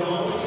Lord.